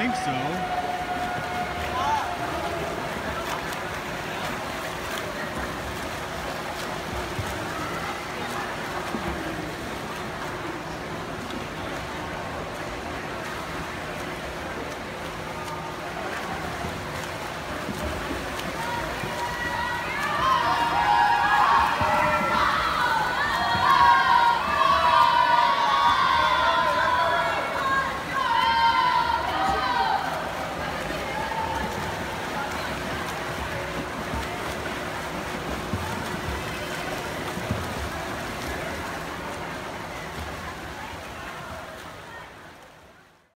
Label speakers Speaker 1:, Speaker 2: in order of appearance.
Speaker 1: think so.